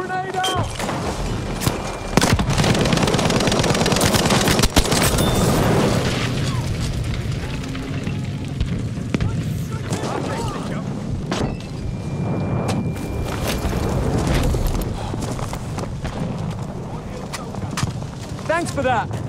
Grenade out! Thanks for that.